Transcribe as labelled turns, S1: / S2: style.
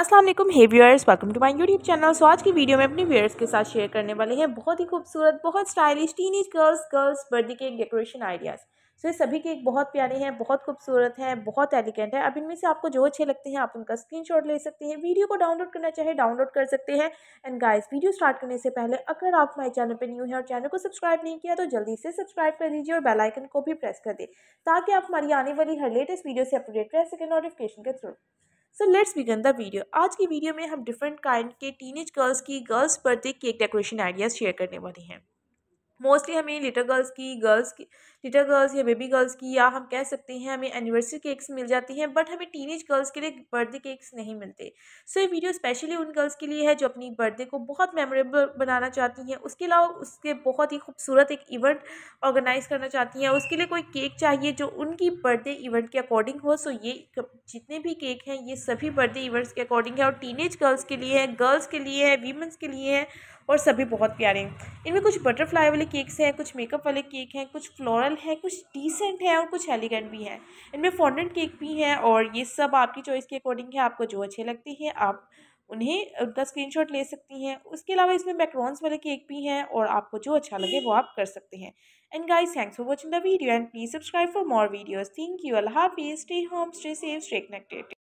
S1: अस्सलाम वालेकुम, hey viewers welcome to my YouTube channel so आज की वीडियो में अपने व्यूअर्स के साथ शेयर करने वाले हैं बहुत ही खूबसूरत, बहुत stylish teenage girls girls birthday के डेकोरेशन आइडियाज़ सो ये सभी केक बहुत प्यारे हैं, बहुत खूबसूरत हैं, बहुत एलिगेंट है. अब इनमें से आपको जो अच्छे लगते हैं, आप उनका स्क्रीनशॉट ले सकते हैं वीडियो को डाउनलोड करना चाहे डाउनलोड कर सकते हैं. एंड गाइस वीडियो स्टार्ट करने से पहले, अगर आप हमारे चैनल पर न्यू हैं और चैनल को सब्सक्राइब नहीं किया तो जल्दी से सब्सक्राइब कर दीजिए और बेलाइकन को भी प्रेस कर दें, ताकि आप हमारी आने वाली हर लेटेस्ट वीडियो से अपडेट रह सकें नोटिफिकेशन के through so let's begin the video आज की वीडियो में हम डिफरेंट काइंड के टीनेज गर्ल्स की girls birthday cake decoration ideas share करने वाले हैं। मोस्टली हमें लिटर गर्ल्स की गर्ल्स की लिटर गर्ल्स या बेबी गर्ल्स की या हम कह सकते हैं हमें एनिवर्सरी केक्स मिल जाती हैं बट हमें टीनेज गर्ल्स के लिए बर्थडे केक्स नहीं मिलते। सो ये वीडियो स्पेशली उन गर्ल्स के लिए है जो अपनी बर्थडे को बहुत मेमोरेबल बनाना चाहती हैं। उसके अलावा उसके बहुत ही खूबसूरत एक इवेंट ऑर्गेनाइज करना चाहती हैं। उसके लिए कोई केक चाहिए जो उनकी बर्थडे इवेंट के अकॉर्डिंग हो। सो ये जितने भी केक हैं, ये सभी बर्थडे इवेंट्स के अकॉर्डिंग है और टीनेज गर्ल्स के लिए है गर्ल्स के लिए है वीमेंस के लिए है और सभी बहुत प्यारे हैं। इनमें कुछ बटरफ्लाई वाले केक्स हैं, कुछ मेकअप वाले केक हैं, कुछ फ्लोरल हैं, कुछ डिसेंट है और कुछ एलिगेंट भी हैं। इनमें फॉन्डेंट केक भी हैं और ये सब आपकी चॉइस के अकॉर्डिंग है, आपको जो अच्छे लगते हैं, आप उन्हें, उनका स्क्रीनशॉट ले सकती हैं। उसके अलावा इसमें मैक्रॉन्स वाले केक भी हैं और आपको जो अच्छा लगे वो आप कर सकते हैं। And guys thanks for watching the video and please subscribe for more videos thank you अल्लाह हाफिज़ stay home stay safe stay connected